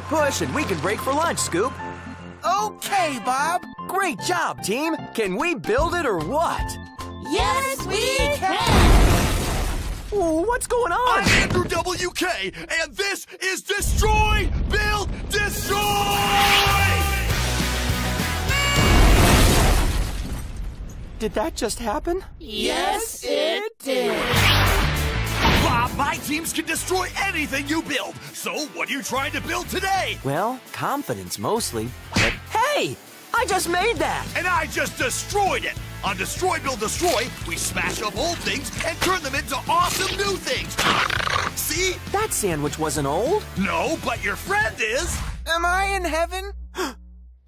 One more push and we can break for lunch, Scoop. Okay, Bob. Great job, team. Can we build it or what? Yes, we can! Ooh, what's going on? I'm Andrew WK, and this is Destroy, Build, Destroy! Did that just happen? Yes, it did. Bob, my teams can destroy anything you build. So, what are you trying to build today? Well, confidence mostly. But hey! I just made that! And I just destroyed it. On Destroy, Build, Destroy, we smash up old things and turn them into awesome new things. See? That sandwich wasn't old. No, but your friend is. Am I in heaven?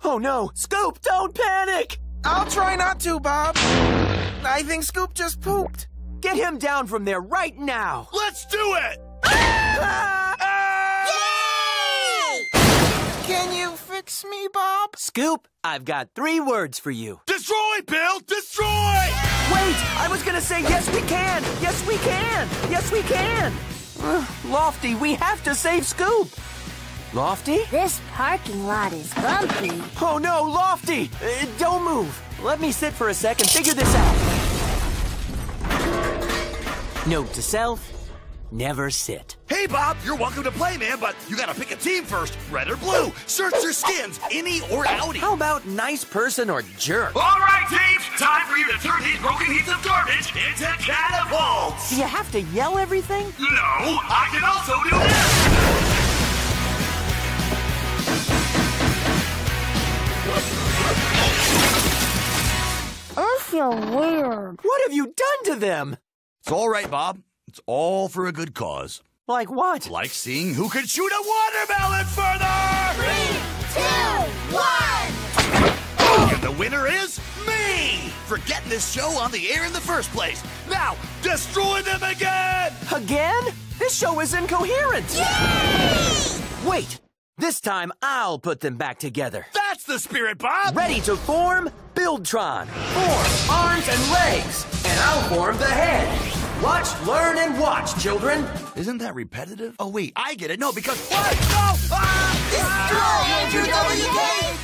Oh no! Scoop, don't panic! I'll try not to, Bob. I think Scoop just pooped. Get him down from there right now! Let's do it! Ah! Can you fix me, Bob? Scoop, I've got three words for you. Destroy, Build! Destroy! Wait! I was gonna say yes we can! Yes we can! Yes we can! Uh, Lofty, we have to save Scoop! Lofty? This parking lot is bumpy. Oh no, Lofty! Uh, don't move! Let me sit for a second, figure this out. Note to self never sit. Hey, Bob, you're welcome to play, man, but you gotta pick a team first red or blue. Search your skins, innie or outie. How about nice person or jerk? All right, teams, time for you to turn these broken heaps of garbage into catapults. Do you have to yell everything? No, I can also do this. I feel weird. What have you done to them? It's all right, Bob. It's all for a good cause. Like what? Like seeing who can shoot a watermelon further! Three, two, one! And the winner is me! For getting this show on the air in the first place. Now, destroy them again! Again? This show is incoherent. Yay! Wait, this time I'll put them back together. That's the spirit, Bob! Ready to form Buildtron. Form arms and legs, and I'll form the head. Watch, learn, and watch, children. Isn't that repetitive? Oh, wait, I get it. No, because. What? No! Ah! Destroy, Andrew WK!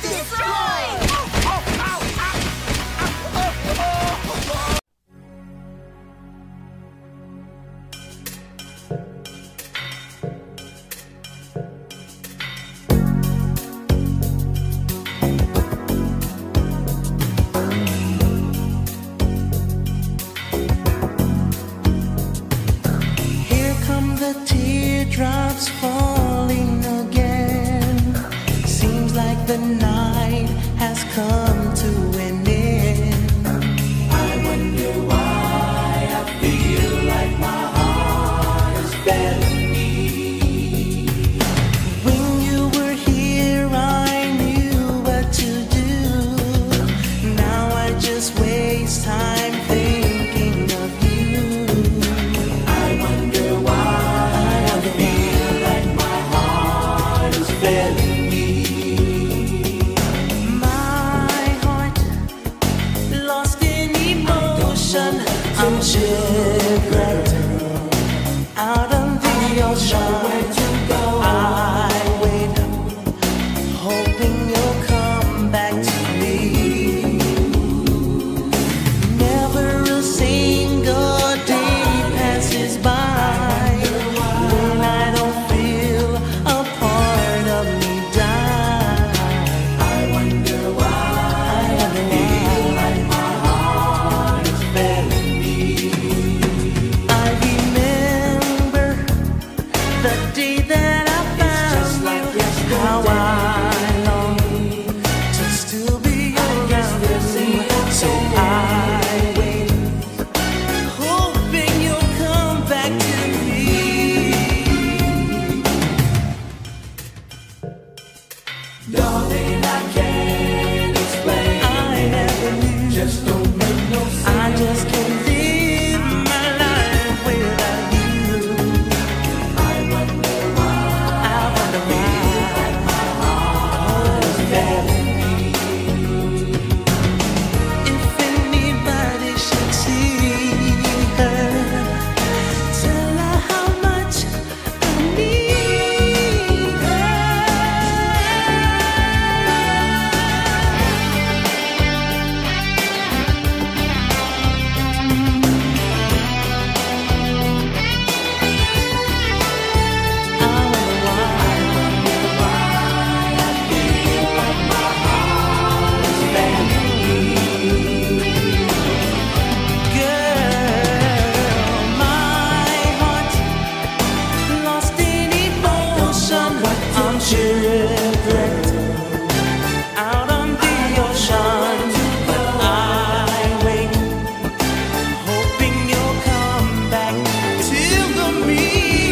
me.